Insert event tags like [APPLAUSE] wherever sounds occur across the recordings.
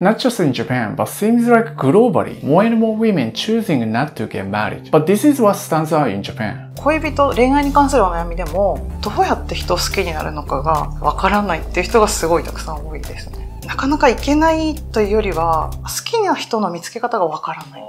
Not just in Japan, but seems like globally, more and more women choosing not to get married. But this is what stands out in Japan. 恋人恋愛に関するお悩みでもどうやって人を好きになるのかがわからないっていう人がすごいたくさん多いですねなかなかいけないというよりは好きな人の見つけ方がわからない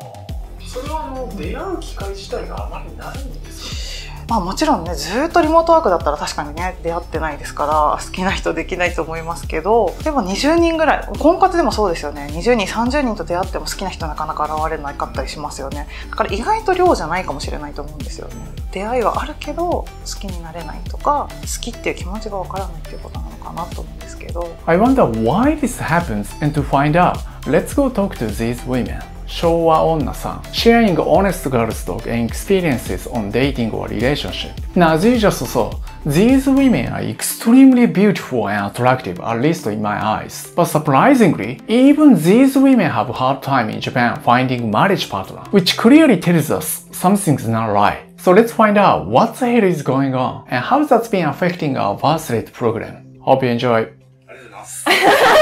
それはあの出会う機会自体があまりないんですか？まあもちろんねずっとリモートワークだったら確かにね出会ってないですから好きな人できないと思いますけどでも20人ぐらい婚活でもそうですよね。20人30人と出会っても好きな人なかなか現れなかったりしますよね。だから意外と量じゃないかもしれないと思うんですよね。出会いはあるけど好きになれないとか好きっていう気持ちがわからないっていうことなのかなと思うんですけど。I wonder why this happens and to find out, let's go talk to these women. Showa Onna-san, sharing honest girls' talk and experiences on dating or relationship. Now, as just saw, these women are extremely beautiful and attractive, at least in my eyes. But surprisingly, even these women have a hard time in Japan finding marriage partner, which clearly tells us something's not right. So let's find out what the hell is going on and how that's been affecting our birth rate program. Hope you enjoy. [LAUGHS]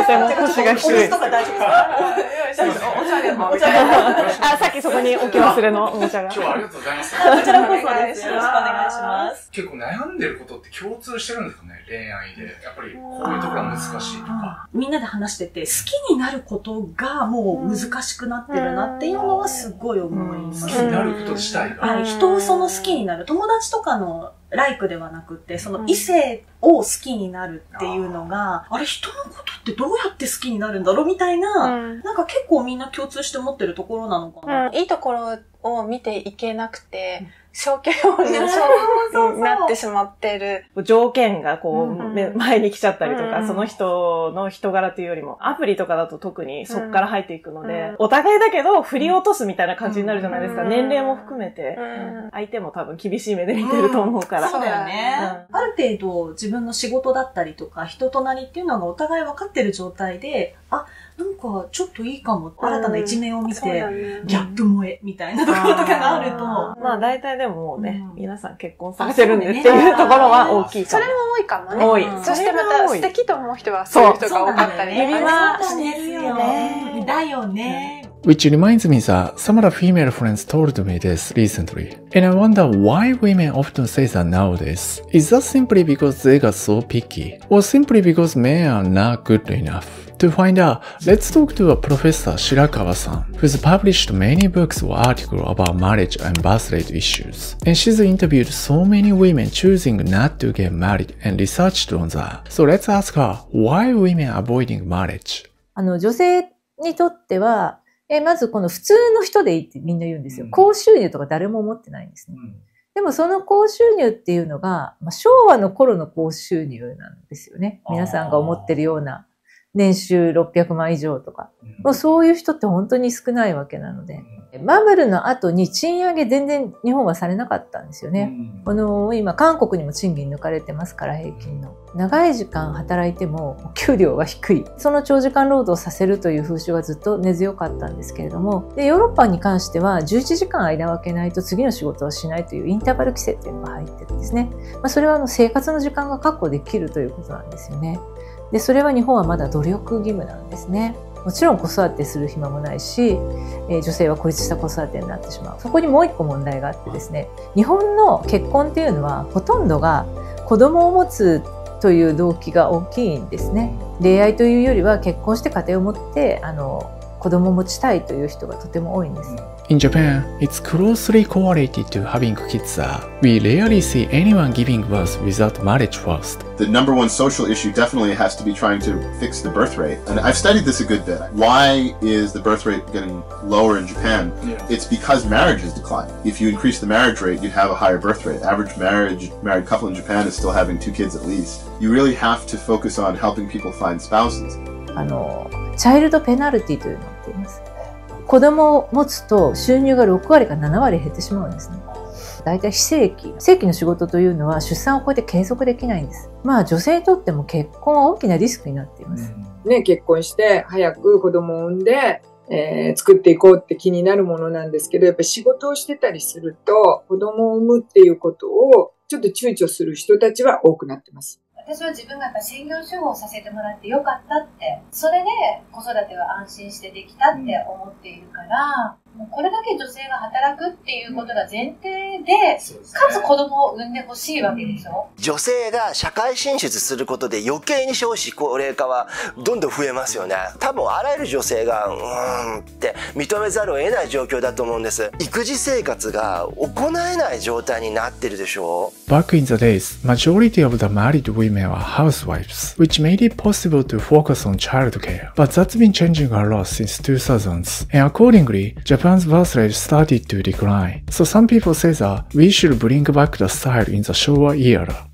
とても腰が低い。とか大丈夫ですかお茶でも。お茶でも。あ、さっきそこに置き忘れのおもちゃが今。日はありがとうございます。こちらこそです。よろしくお願いします。結構悩んでることって共通してるんですかね恋愛で。やっぱりこういうところが難しいとか。みんなで話してて、好きになることがもう難しくなってるなっていうのはすごい思います。好きになること自体が。はい、人をその好きになる。友達とかのライクではなくって、その異性を好きになるっていうのが、あれ人のことってどうやって好きになるんだろうみたいな、うん。なんか結構みんな共通して持ってるところなのかな。うん、いいところを見ていけなくて、消去法になってしまってる。条件がこう、うんね前に来ちゃったりとか、うんその人の人柄というよりも、アプリとかだと特にそっから入っていくので、うん。お互いだけど振り落とすみたいな感じになるじゃないですか。うん。年齢も含めて、うん。相手も多分厳しい目で見てると思うから。そうだよね。ある程度自分の仕事だったりとか人となりっていうのがお互い分かってる状態で、あ、なんかちょっといいかも。新たな一面を見て、ね。ギャップ萌えみたいなところとかがあると、まあ大体でももうね、うん皆さん結婚されてるんでねっていうところは大きいかもそれも。多いかもね。多いうんそしてまた素敵と思う人はそういう人が多かったり。指輪そうなんですよね。だよね。Which reminds me that some of the female friends told me this recently. And I wonder why women often say that nowadays. Is that simply because they got so picky? Or simply because men are not good enough? To find out, let's talk to a professor Shirakawa-san, who's published many books or articles about marriage and birth rate issues. And she's interviewed so many women choosing not to get married and researched on that. So let's ask her, why women are avoiding marriage? あの、女性にとっては、え、まずこの普通の人でいいってみんな言うんですようん。高収入とか誰も思ってないんですね。でもその高収入っていうのが、まあ、昭和の頃の高収入なんですよね。皆さんが思ってるような年収600万以上とか。もうそういう人って本当に少ないわけなので。バブルの後に賃上げ全然日本はされなかったんですよね。この今韓国にも賃金抜かれてますから平均の。長い時間働いても給料が低い。その長時間労働させるという風習がずっと根強かったんですけれども。でヨーロッパに関しては11時間間を空けないと次の仕事をしないというインターバル規制っていうのが入ってるんですね、まあ、それはあの生活の時間が確保できるということなんですよねでそれは日本はまだ努力義務なんですねもちろん子育てする暇もないし、えー女性は孤立した子育てになってしまう。そこにもう一個問題があってですね、日本の結婚っていうのはほとんどが子供を持つという動機が大きいんですね。恋愛というよりは結婚して家庭を持って、あの、子供を持ちたいという人がとても多いんです。In Japan, it's closely correlated to having kids that we rarely see anyone giving birth without marriage first. The number one social issue definitely has to be trying to fix the birth rate. And I've studied this a good bit. Why is the birth rate getting lower in Japan? Yeah. It's because marriage is declining. If you increase the marriage rate, you'd have a higher birth rate. Average marriage married couple in Japan is still having two kids at least. You really have to focus on helping people find spouses. あの、チャイルドペナルティというのを言っています。 子供を持つと収入が6割か7割減ってしまうんですね。大体非正規。正規の仕事というのは出産を超えて継続できないんです。まあ女性にとっても結婚は大きなリスクになっています。ね、結婚して早く子供を産んで、えー作っていこうって気になるものなんですけど、やっぱり仕事をしてたりすると、子供を産むっていうことをちょっと躊躇する人たちは多くなってます。私は自分がやっぱ専業主婦をさせてもらってよかったって、それで子育ては安心してできたって思っているから、もうこれだけ女性が働くっていうことが前提で、かつ子供を産んでほしいわけでしょ女性が社会進出することで余計に少子高齢化はどんどん増えますよね。多分あらゆる女性が、うーんって認めざるを得ない状況だと思うんです。育児生活が行えない状態になってるでしょ Back in the days, majority of the married women are housewives, which made it possible to focus on childcare. But that's been changing a lot since 2000s, and accordingly, Japan's birth started to decline. So some people say that we should bring back the style in the Showa era.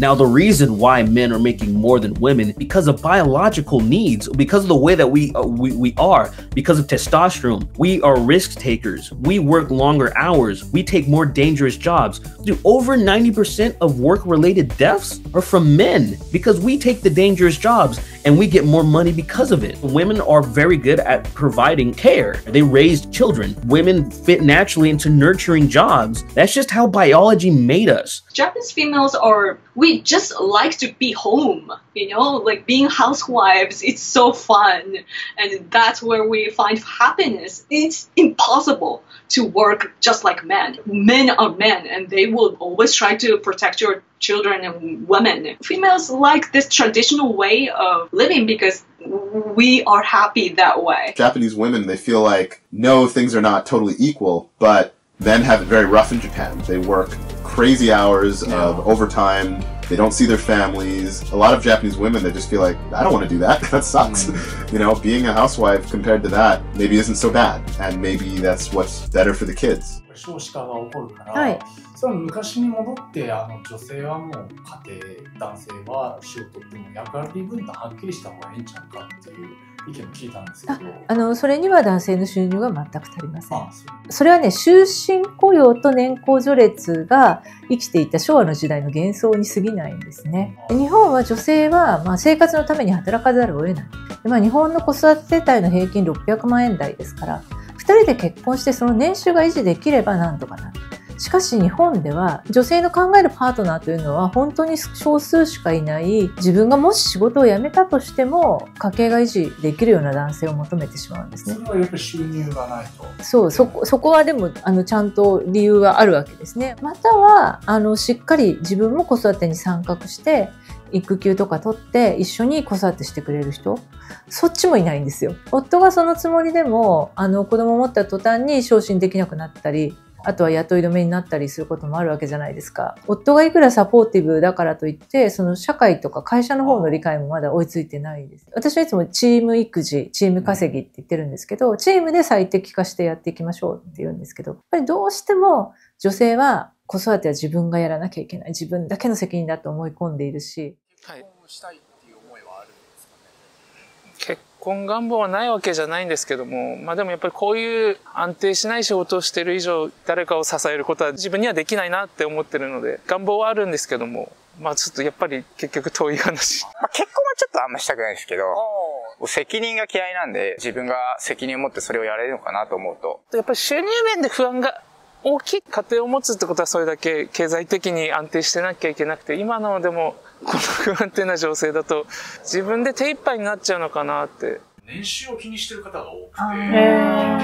Now, the reason why men are making more than women because of biological needs, because of the way that we uh, we, we are, because of testosterone. We are risk takers. We work longer hours. We take more dangerous jobs. Dude, over 90% of work-related deaths are from men because we take the dangerous jobs and we get more money because of it. Women are very good at providing care. They raised children. Women fit naturally into nurturing jobs. That's just how biology made us. Japanese females are we just like to be home, you know, like being housewives. It's so fun, and that's where we find happiness. It's impossible to work just like men. Men are men, and they will always try to protect your children and women. Females like this traditional way of living because we are happy that way. Japanese women, they feel like, no, things are not totally equal, but men have it very rough in Japan. They work crazy hours of overtime. They don't see their families. A lot of Japanese women, they just feel like, I don't want to do that. [LAUGHS] that sucks. [LAUGHS] you know, being a housewife compared to that maybe isn't so bad. And maybe that's what's better for the kids. 少子化が起こるから、はいそれは昔に戻ってあの女性はもう家庭男性は仕事ってもう役割分担はっきりした方がいいんちゃうかっていう 意見を聞いたんですけどあの、それには男性の収入が全く足りません。それはね、終身雇用と年功序列が生きていた昭和の時代の幻想に過ぎないんですね。日本は女性は、まあ、生活のために働かざるを得ない。でまあ、日本の子育て世帯の平均600万円台ですから、二人で結婚してその年収が維持できればなんとかなる。しかし日本では女性の考えるパートナーというのは本当に少数しかいない自分がもし仕事を辞めたとしても家計が維持できるような男性を求めてしまうんですねそ。れはやっぱり収入がないとそう、そこ、そこはでも、あの、ちゃんと理由はあるわけですね。または、あの、しっかり自分も子育てに参画して、育休とか取って一緒に子育てしてくれる人そっちもいないんですよ。夫がそのつもりでも、あの、子供を持った途端に昇進できなくなったり、あとは雇い止めになったりすることもあるわけじゃないですか。夫がいくらサポーティブだからといって、その社会とか会社の方の理解もまだ追いついてないです。私はいつもチーム育児、チーム稼ぎって言ってるんですけど、チームで最適化してやっていきましょうって言うんですけど、やっぱりどうしても女性は子育ては自分がやらなきゃいけない。自分だけの責任だと思い込んでいるし。はいしたいっていう思いはあるんですかね結婚願望はないわけじゃないんですけども、まあでもやっぱりこういう安定しない仕事をしてる以上、誰かを支えることは自分にはできないなって思ってるので、願望はあるんですけども、まあちょっとやっぱり結局遠い話。まあ、結婚はちょっとあんましたくないですけど、責任が嫌いなんで、自分が責任を持ってそれをやれるのかなと思うと。やっぱり収入面で不安が大きい家庭を持つってことはそれだけ経済的に安定してなきゃいけなくて、今のでもこの不安定な情勢だと自分で手一杯になっちゃうのかなって。年収を気にしてる方が多くて、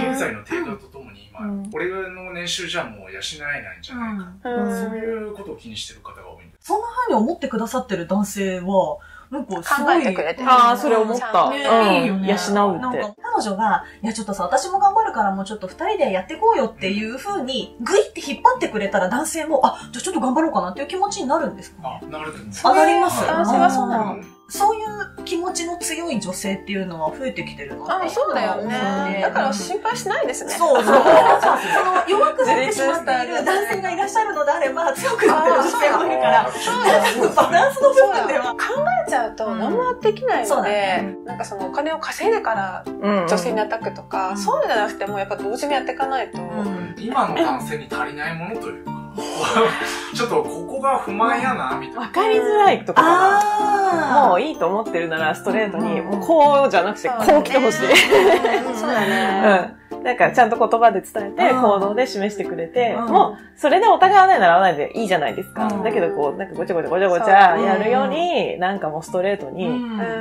経済の低下とともに今、俺の年収じゃもう養えないんじゃないか、そういうことを気にしてる方が多いんです。そんな風に思ってくださってる男性は、なんかすごい。考えてくれてるあーそれ思ったねうんいいよね。養うってなんか彼女が、いやちょっとさ、私も頑張るからもうちょっと二人でやっていこうよっていう風に、グイって引っ張ってくれたら男性も、あ、じゃあちょっと頑張ろうかなっていう気持ちになるんですかね。なると思う上がります男性はそうなの。そういう気持ちの強い女性っていうのは増えてきてるなあ、そうだよね。だから心配しないですね。そうそう。その弱くなってしまっている男性がいらっしゃるのであれば、強くなってる女性もいるから、バランスの部分では。考えちゃうと何もできないので、なんかそのお金を稼いでから女性にアタックとか、そういうんじゃなくてもやっぱ同時にやっていかないと。今の男性に足りないものというか、[LAUGHS] ちょっとここが不満やな、みたいな。わかりづらいとかいいと思ってるならストレートに、もうこうじゃなくてこう来てほしい。そうだね。[LAUGHS] うん。なんかちゃんと言葉で伝えて、行動で示してくれて、もう、それでお互い合わならないでいいじゃないですか。だけどこう、なんかごちゃごちゃごちゃごちゃやるより、なんかもうストレートに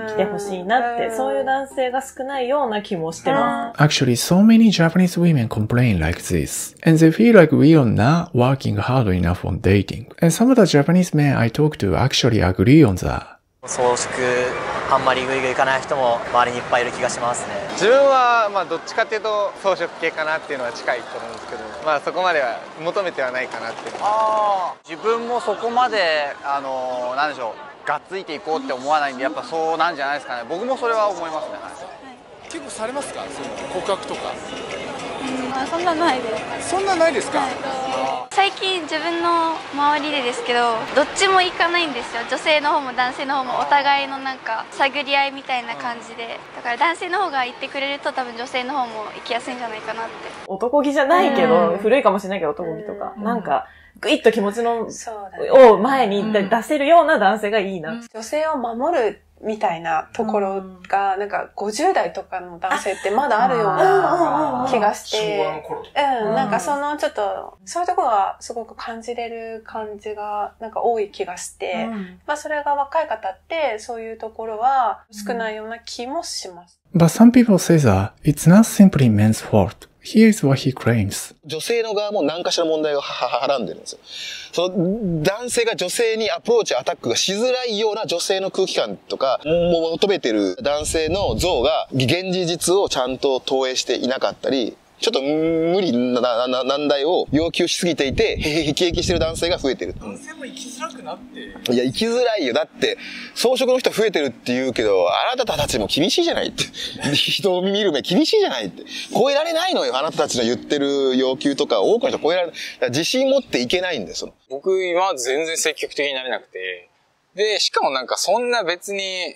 来てほしいなって、そういう男性が少ないような気もしてます。Actually, so many Japanese women complain like this. And they feel like we are not working hard enough on dating. And some of the Japanese men I talk to actually agree on that. 葬祝あんまりグイグイいかない人も周りにいっぱいいる気がしますね。自分はまあどっちかっていうと装飾系かなっていうのは近いと思うんですけどまあそこまでは求めてはないかなっていうああ自分もそこまであのなんでしょうがっついていこうって思わないんでやっぱそうなんじゃないですかね。僕もそれは思いますね、はい、結構されますか？その告白とか。あそんなないです。そんなないですか、最近自分の周りでですけどどっちも行かないんですよ。女性の方も男性の方もお互いのなんか探り合いみたいな感じで。だから男性の方が行ってくれると多分女性の方も行きやすいんじゃないかなって。男気じゃないけど、古いかもしれないけど男気とか、なんかぐいっと気持ちの、を前に出せるような男性がいいな。女性を守るみたいなところが、なんか50代とかの男性ってまだあるような気がして、うん、なんかそのちょっと、そういうところがすごく感じれる感じがなんか多い気がして、まあそれが若い方ってそういうところは少ないような気もします。But some people say that it's not simply men's fault. Here's what he claims. 女性の側も何かしら問題をはらんでるんですよ。その男性が女性にアプローチ、アタックがしづらいような女性の空気感とか、求めてる男性の像が現実をちゃんと投影していなかったり、ちょっと無理な難題を要求しすぎていて、へきへきしてる男性が増えてる。男性も生きづらくなっていや、生きづらいよ。だって、装飾の人増えてるって言うけど、あなたたちも厳しいじゃないって。[LAUGHS] 人を見る目厳しいじゃないって。超えられないのよ。あなたたちの言ってる要求とか、多くの人超えられない。自信持っていけないんですよ。僕、今まで全然積極的になれなくて。で、しかもなんかそんな別に、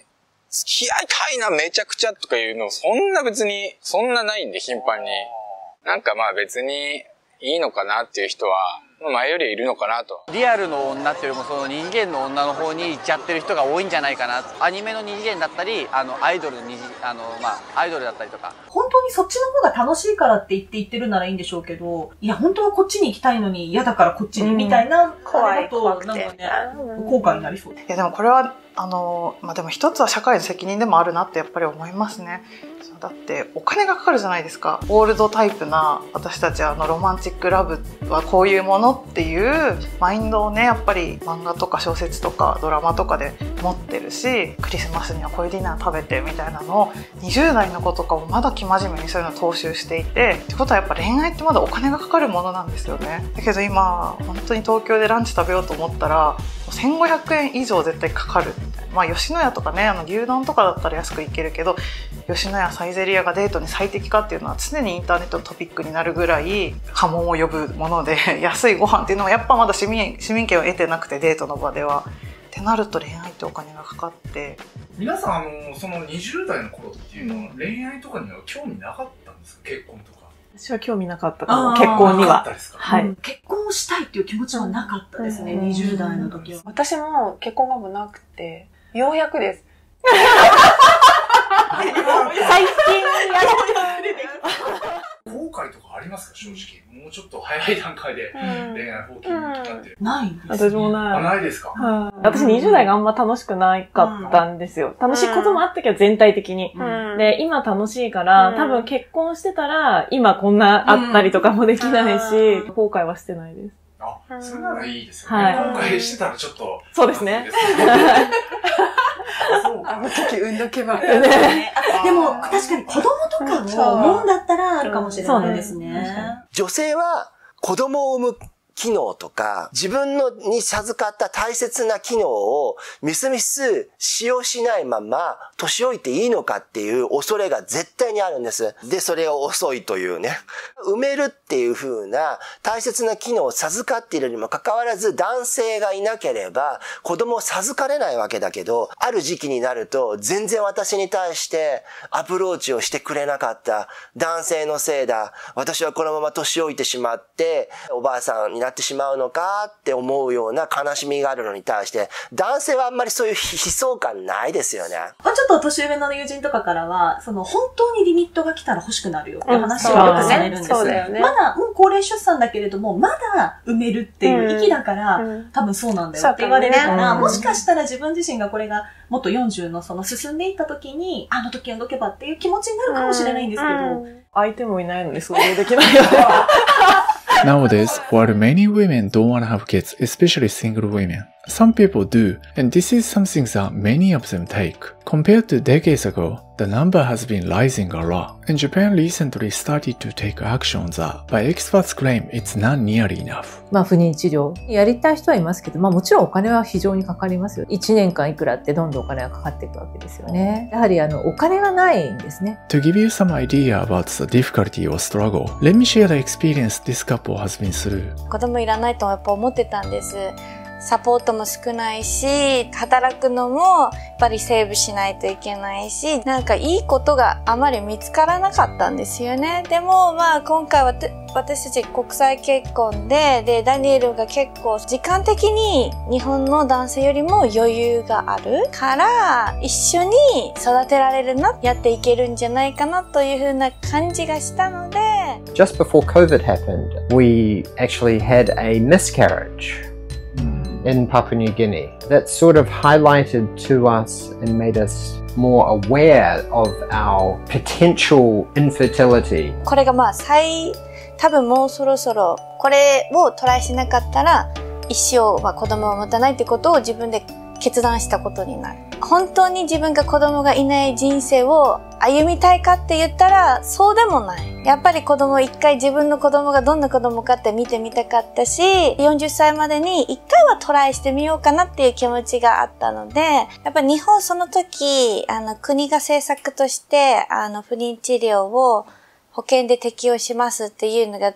付き合いたいな、めちゃくちゃとかいうの、そんな別に、そんなないんで、頻繁に。なんかまあ別にいいのかなっていう人は、前よりいるのかなと。リアルの女っていうよりもその二次元の女の方に行っちゃってる人が多いんじゃないかな。アニメの二次元だったり、あの、アイドルの二次、あの、まあ、アイドルだったりとか。本当にそっちの方が楽しいからって言って言ってるならいいんでしょうけど、いや、本当はこっちに行きたいのに嫌だからこっちに、みたいな、怖い、怖くて。なんかね、後悔になりそう。いや、でもこれは、あの、まあ、でも一つは社会の責任でもあるなってやっぱり思いますね。だってお金がかかるじゃないですかオールドタイプな私たちあのロマンチックラブはこういうものっていうマインドをねやっぱり漫画とか小説とかドラマとかで持ってるしクリスマスにはこういうディナー食べてみたいなのを20代の子とかもまだ生真面目にそういうのを踏襲していてってことはやっぱ恋愛ってまだお金がかかるものなんですよねだけど今本当に東京でランチ食べようと思ったら1500円以上絶対かかるみたいな。まあ吉野家とかねあの牛丼とかだったら安くいけるけど吉野家サイゼリヤがデートに最適かっていうのは常にインターネットのトピックになるぐらい波紋を呼ぶもので [LAUGHS] 安いご飯っていうのはやっぱまだ市民市民権を得てなくてデートの場では。ってなると恋愛ってお金がかかって。皆さんあのその20代の頃っていうのは恋愛とかには興味なかったんですか？結婚とか。私は興味なかったかも結婚には、はい、結婚をしたいっていう気持ちはなかったですね、20代の時は。私も結婚願望なくてようやくです。[LAUGHS] 最近や後悔とかありますか？正直。もうちょっと早い段階で恋愛放棄になって。ない私もない。ないですか？私20代があんま楽しくなかったんですよ。楽しいこともあったけど全体的に。で、今楽しいから、多分結婚してたら、今こんなあったりとかもできないし、後悔はしてないです。あ、それならいいですよね。後悔してたらちょっと。そうですね。[LAUGHS] あの時産んどけば。でも、確かに子供とかも思うんだったらあるかもしれないですね。女性は子供を産む機能とか、自分のに授かった大切な機能をみすみす使用しないまま年老いていいのかっていう恐れが絶対にあるんです。で、それを遅いというね。埋めるっていう風な大切な機能を授かっているにもかかわらず男性がいなければ子供を授かれないわけだけど、ある時期になると全然私に対してアプローチをしてくれなかった男性のせいだ。私はこのまま年老いてしまっておばあさんにななってしまうのかって思うような悲しみがあるのに対して、男性はあんまりそういう悲壮感ないですよね。まあ、ちょっと年上の友人とかからは、その本当にリミットが来たら欲しくなるよって話をよくされるんです。うん、ねね、まだ、もう高齢出産だけれども、まだ埋めるっていう域だから、うん、多分そうなんだよって言われるから、ね、もしかしたら自分自身がこれがもっと40のその進んでいった時に、あの時はどけばっていう気持ちになるかもしれないんですけど、相手もいないのに想像できないよね。[LAUGHS] Nowadays, while many women don't want to have kids, especially single women, some people do, and this is something that many of them take. Compared to decades ago, the number has been rising a lot, and Japan recently started to take action that, by experts claim, it's not nearly enough. まあ不妊治療やりたい人はいますけど、まあもちろんお金は非常にかかりますよ。1年間いくらってどんどんお金がかかっていくわけですよね。やはりあのお金がないんですね。To give you some idea about the difficulty or struggle, let me share the experience this couple has been through. 子供いらないとやっぱ思ってたんです。サポートも少ないし、働くのもやっぱりセーブしないといけないし、なんかいいことがあまり見つからなかったんですよね。でもまあ今回は私たち国際結婚で、で、ダニエルが結構時間的に日本の男性よりも余裕があるから、一緒に育てられるな、やっていけるんじゃないかなというふうな感じがしたので。Just before COVID happened, we actually had a miscarriage. In Papua New Guinea that sort of highlighted to us and made us more aware of our potential infertility. これがまあ最、多分もうそろそろこれをトライしなかったら一生、まあ、子供を持たないってことを自分で決断したことになる。本当に自分が子供がいない人生を歩みたいかって言ったら、そうでもない。やっぱり子供一回自分の子供がどんな子供かって見てみたかったし、40歳までに一回はトライしてみようかなっていう気持ちがあったので、やっぱ日本その時、あの国が政策として、あの不妊治療を保険で適用しますっていうのが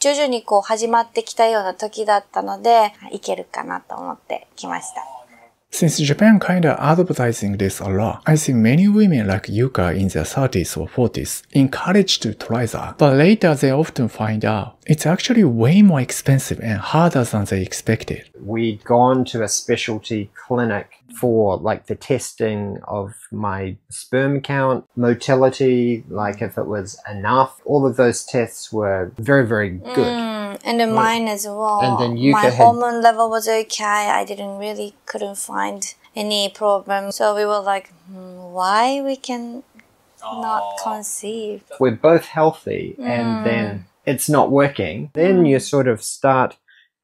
徐々にこう始まってきたような時だったので、いけるかなと思ってきました。Since Japan kinda advertising this a lot, I think many women like Yuka in their 30s or 40s encouraged to try that, but later they often find out it's actually way more expensive and harder than they expected. We'd gone to a specialty clinic for like the testing of my sperm count, motility, like if it was enough. All of those tests were very, very good. Mm, and then mine as well. And then Yuka My hormone level was okay. I didn't really couldn't find any problem. So we were like, hmm, why we can not conceive? We're both healthy mm. and then it's not working. Then mm. you sort of start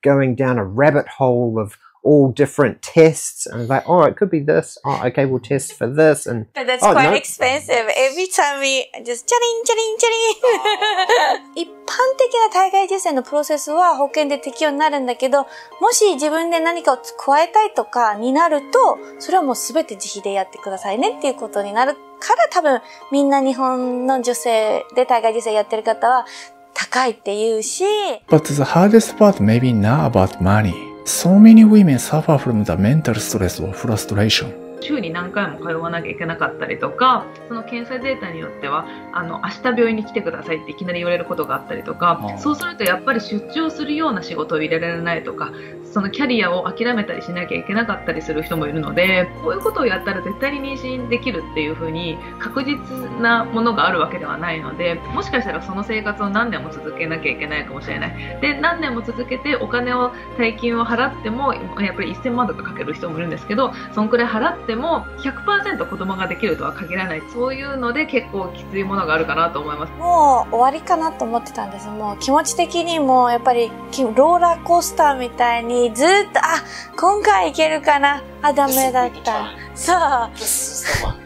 going down a rabbit hole of all different tests and like, oh, it could be this. Oh, okay, we'll test for this. And but that's oh, quite no. expensive. Every time we just チャリンチャリンチャリン。一般的な体外受精のプロセスは保険で適用になるんだけど、もし自分で何かを加えたいとかになると、それはもうすべて自費でやってくださいねっていうことになるから多分みんな日本の女性で体外受精やってる方は高いって言うし。But the hardest part maybe not about money. So many women suffer from the mental stress or frustration. 週に何回も通わなきゃいけなかったりとかその検査データによってはあの明日病院に来てくださいっていきなり言われることがあったりとかそうするとやっぱり出張するような仕事を入れられないとかそのキャリアを諦めたりしなきゃいけなかったりする人もいるのでこういうことをやったら絶対に妊娠できるっていうふうに確実なものがあるわけではないのでもしかしたらその生活を何年も続けなきゃいけないかもしれない。で何年も続けてお金を大金を払ってもやっぱり1000万とかかける人もいるんですけどそんくらい払っても100%子供ができるとは限らない。そういうので結構きついものがあるかなと思います。もう終わりかなと思ってたんです。もう気持ち的にもやっぱりローラーコースターみたいにずっとあ今回いけるかな。あダメだった。そう。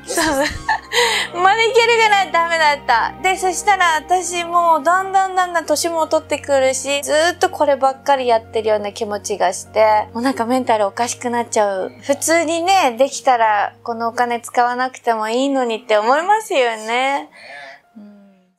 そう。まだいけるかなダメだった。でそしたら私もうだんだんだんだん年も取ってくるしずっとこればっかりやってるような気持ちがしてもうなんかメンタルおかしくなっちゃう。普通にねできたらこのお金使わなくてもいいのにって思いますよね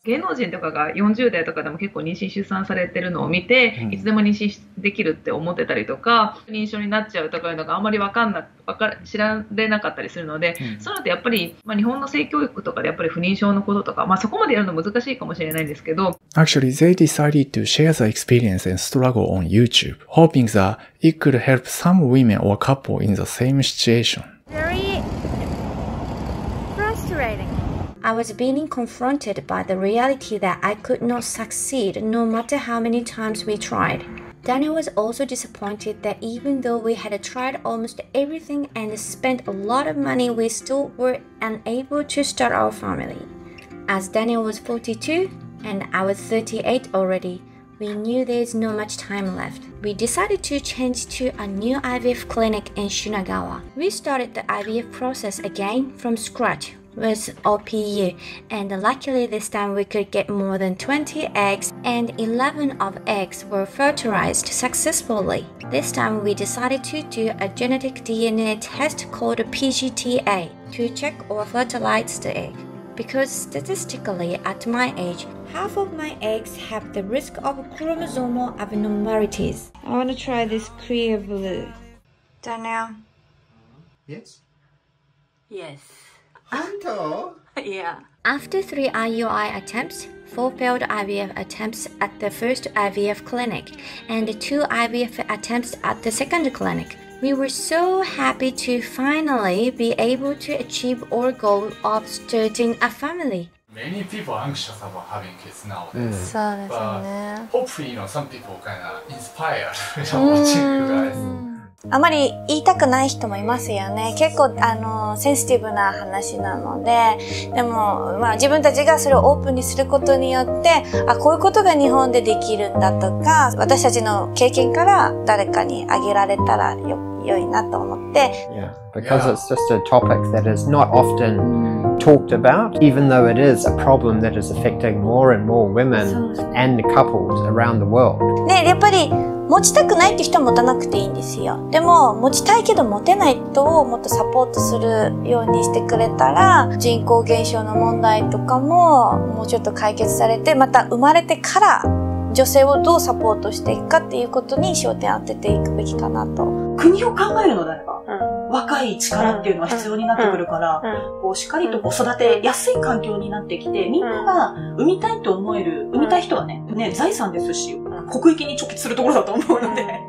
芸能人とかが40代とかでも結構妊娠出産されてるのを見て、うん、いつでも妊娠できるって思ってたりとか、認証になっちゃうとかいうのがあんまりわかんな、わか知られなかったりするので、うん、そういうのってやっぱり、まあ、日本の性教育とかでやっぱり不妊症のこととか、まあそこまでやるの難しいかもしれないんですけど。Actually, they decided to share the experience and struggle on YouTube, hoping that it could help some women or couple in the same situation. I was being confronted by the reality that I could not succeed no matter how many times we tried. Daniel was also disappointed that even though we had tried almost everything and spent a lot of money, we still were unable to start our family. As Daniel was 42 and I was 38 already, we knew there's no much time left. We decided to change to a new IVF clinic in Shinagawa. We started the IVF process again from scratch with OPU and luckily this time we could get more than 20 eggs and 11 of eggs were fertilized successfully. This time we decided to do a genetic DNA test called PGTA to check or fertilize the egg. Because statistically at my age, half of my eggs have the risk of chromosomal abnormalities. I want to try this clear blue. Daniel? Yes? Yes. [LAUGHS] Yeah. After three IUI attempts, four failed IVF attempts at the first IVF clinic, and two IVF attempts at the second clinic, we were so happy to finally be able to achieve our goal of starting a family. Many people are anxious about having kids nowadays. Mm. But hopefully, you know, some people kind of inspired [LAUGHS] you know, watching you mm. guys. あまり言いたくない人もいますよね。結構、あの、センシティブな話なので、でも、まあ自分たちがそれをオープンにすることによって、あ、こういうことが日本でできるんだとか、私たちの経験から誰かにあげられたらよ、良いなと思って。Yeah, because it's just a topic that is not often talked about, even though it is a problem that is affecting more and more women and couples around the world. で、やっぱり、持ちたくないって人は持たなくていいんですよ。でも、持ちたいけど持てない人をもっとサポートするようにしてくれたら、人口減少の問題とかももうちょっと解決されて、また生まれてから女性をどうサポートしていくかっていうことに焦点を当てていくべきかなと。国を考えるのであれば、若い力っていうのは必要になってくるから、こうしっかりとこう育てやすい環境になってきて、みんなが産みたいと思える、産みたい人はね、ね、財産ですし、国益に直結するところだと思うので、